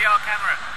VR camera.